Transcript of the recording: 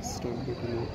スローブルー。